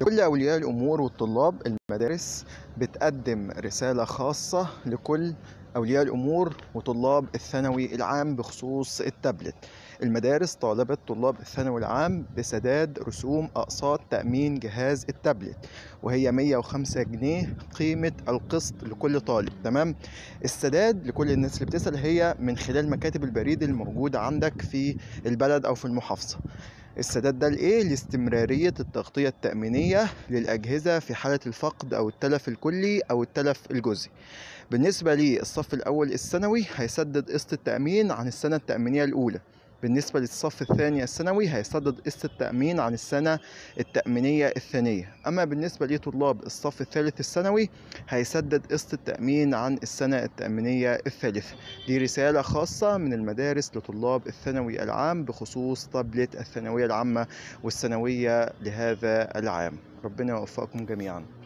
لكل أولياء الأمور والطلاب المدارس بتقدم رسالة خاصة لكل أولياء الأمور وطلاب الثانوي العام بخصوص التابلت. المدارس طالبت طلاب الثانوي العام بسداد رسوم أقساط تأمين جهاز التابلت وهي 105 جنيه قيمة القسط لكل طالب. تمام؟ السداد لكل الناس اللي بتسأل هي من خلال مكاتب البريد الموجودة عندك في البلد أو في المحافظة. السداد ده لإيه؟ لاستمرارية التغطية التأمينية للأجهزة في حالة الفقد أو التلف الكلي أو التلف الجزئي. بالنسبة للصف الأول الثانوي هيسدد قسط التأمين عن السنة التأمينية الأولى. بالنسبة للصف الثاني الثانوي هيسدد قسط التأمين عن السنة التأمينية الثانية. أما بالنسبة لطلاب الصف الثالث الثانوي هيسدد قسط التأمين عن السنة التأمينية الثالثة دي رسالة خاصة من المدارس لطلاب الثانوي العام بخصوص تابلت الثانوية العامة والثانوية لهذا العام. ربنا يوفقكم جميعا.